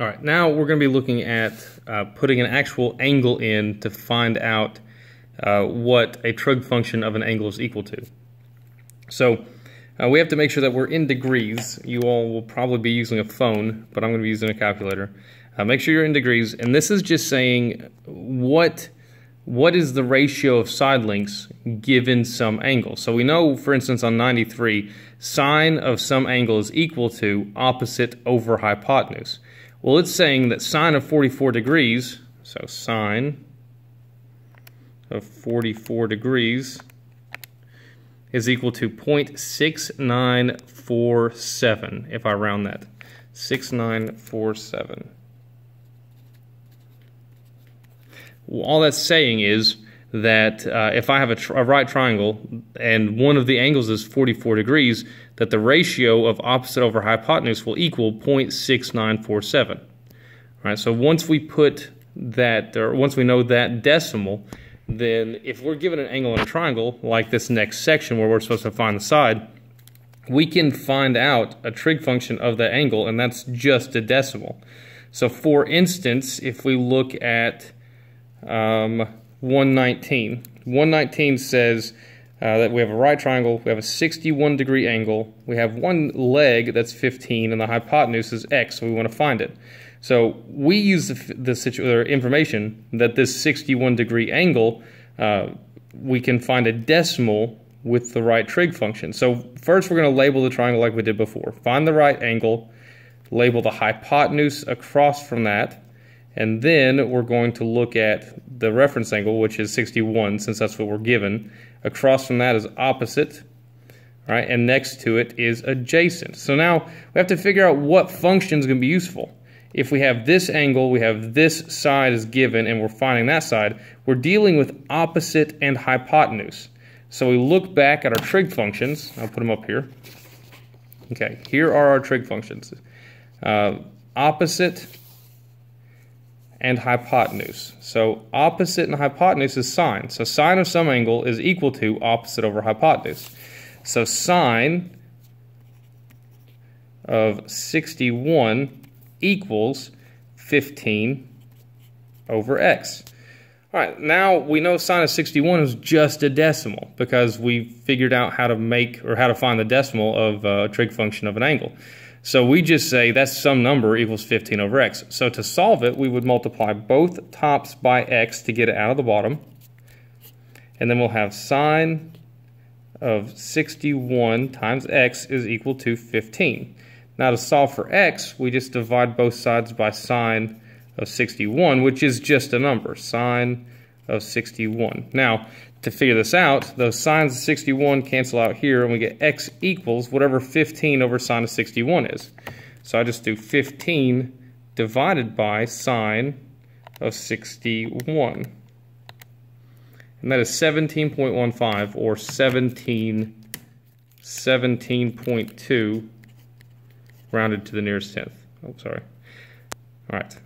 All right, now we're going to be looking at uh, putting an actual angle in to find out uh, what a trig function of an angle is equal to. So uh, we have to make sure that we're in degrees. You all will probably be using a phone, but I'm going to be using a calculator. Uh, make sure you're in degrees, and this is just saying what what is the ratio of side lengths given some angle. So we know, for instance, on 93, sine of some angle is equal to opposite over hypotenuse. Well, it's saying that sine of 44 degrees, so sine of 44 degrees is equal to 0.6947 if I round that. 6947. Well, all that's saying is that uh, if I have a, a, right triangle and one of the angles is 44 degrees, that the ratio of opposite over hypotenuse will equal 0.6947. All right, so once we put that, or once we know that decimal, then if we're given an angle in a triangle, like this next section where we're supposed to find the side, we can find out a trig function of that angle, and that's just a decimal. So for instance, if we look at um, 119, 119 says uh, that we have a right triangle, we have a 61 degree angle, we have one leg that's 15, and the hypotenuse is x, so we want to find it. So we use the, the situ- information that this 61 degree angle, uh, we can find a decimal with the right trig function. So first we're going to label the triangle like we did before. Find the right angle, label the hypotenuse across from that, and then we're going to look at the reference angle, which is 61, since that's what we're given. Across from that is opposite, right? And next to it is adjacent. So now we have to figure out what function is going to be useful. If we have this angle, we have this side is given, and we're finding that side, we're dealing with opposite and hypotenuse. So we look back at our trig functions. I'll put them up here. Okay, here are our trig functions. Uh, opposite and hypotenuse. So opposite and hypotenuse is sine. So sine of some angle is equal to opposite over hypotenuse. So sine of 61 equals 15 over x. All right, now we know sine of 61 is just a decimal because we figured out how to make or how to find the decimal of a trig function of an angle. So we just say that's some number equals 15 over x. So to solve it, we would multiply both tops by x to get it out of the bottom. And then we'll have sine of 61 times x is equal to 15. Now to solve for x, we just divide both sides by sine of 61, which is just a number, sine of 61. Now, to figure this out, those sines of 61 cancel out here, and we get x equals whatever 15 over sine of 61 is. So I just do 15 divided by sine of 61. And that is 17.15 or 17, 17.2 rounded to the nearest tenth. Oh, sorry. All right.